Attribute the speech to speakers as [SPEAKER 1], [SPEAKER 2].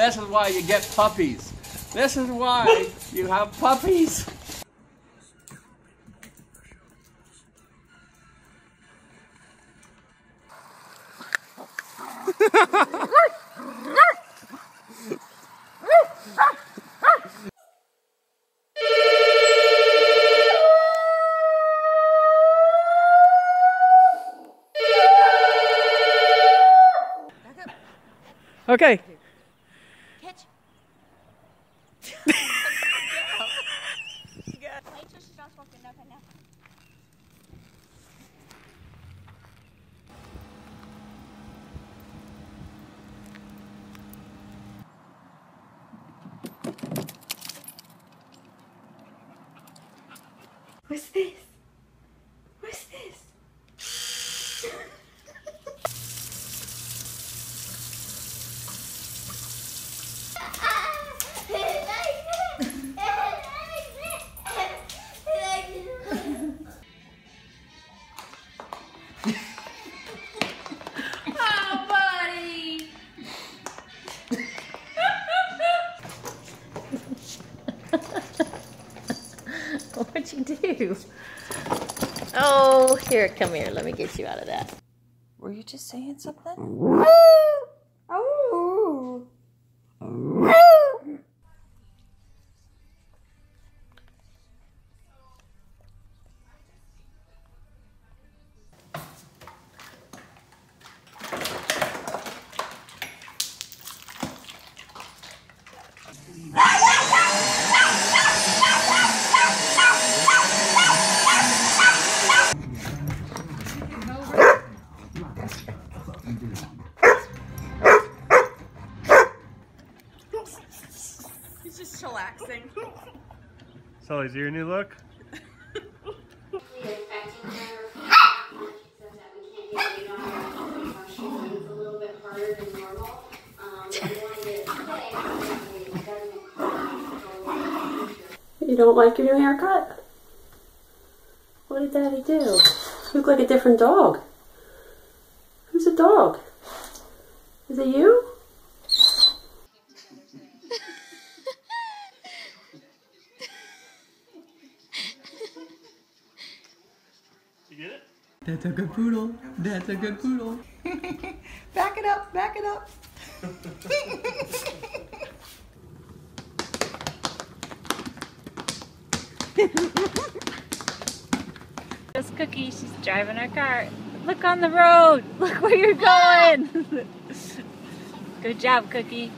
[SPEAKER 1] This is why you get puppies. This is why you have puppies.
[SPEAKER 2] And now.
[SPEAKER 3] What's this?
[SPEAKER 4] What'd you do? Oh, here, come here. Let me get you out of that.
[SPEAKER 3] Were you just saying something?
[SPEAKER 2] just chillaxing.
[SPEAKER 5] Sully, is your new look?
[SPEAKER 3] You don't like your new haircut? What did Daddy do? You look like a different dog. Who's a dog? Is it you?
[SPEAKER 5] You get it?
[SPEAKER 6] That's a good poodle. That's a good poodle. back it up, back it up.
[SPEAKER 4] This cookie, she's driving her car. Look on the road. Look where you're going. Good job, Cookie.